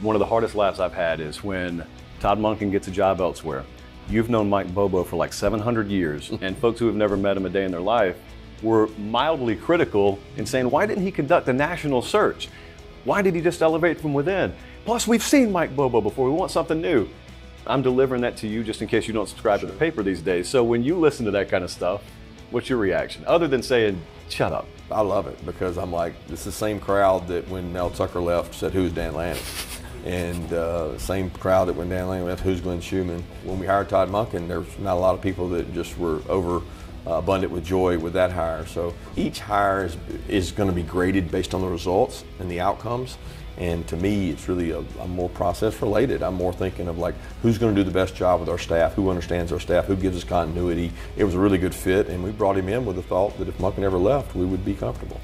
one of the hardest laughs I've had is when Todd Monken gets a job elsewhere. You've known Mike Bobo for like 700 years, and folks who have never met him a day in their life were mildly critical in saying, why didn't he conduct a national search? Why did he just elevate from within? Plus, we've seen Mike Bobo before. We want something new. I'm delivering that to you just in case you don't subscribe sure. to the paper these days. So when you listen to that kind of stuff, what's your reaction? Other than saying, shut up. I love it because I'm like, it's the same crowd that when Mel Tucker left said, who's Dan Lanning? And uh, same crowd that went Dan Lanning left, who's Glenn Schumann? When we hired Todd Monken, there was not a lot of people that just were over uh, abundant with joy with that hire. So each hire is, is going to be graded based on the results and the outcomes. And to me, it's really a, more process related. I'm more thinking of like who's going to do the best job with our staff, who understands our staff, who gives us continuity. It was a really good fit, and we brought him in with the thought that if Monken ever left, we would be comfortable.